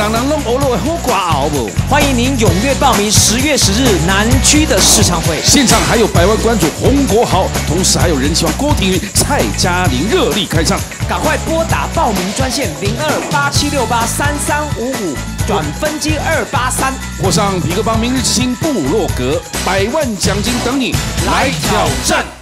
人人拢？欢迎您踊跃报名十月十日南区的试唱会，现场还有百万关注洪国豪，同时还有人气王郭婷云、蔡嘉玲热力开唱，赶快拨打报名专线零二八七六八三三五五转分机二八三，或上皮克邦明日之星部落格，百万奖金等你来挑战。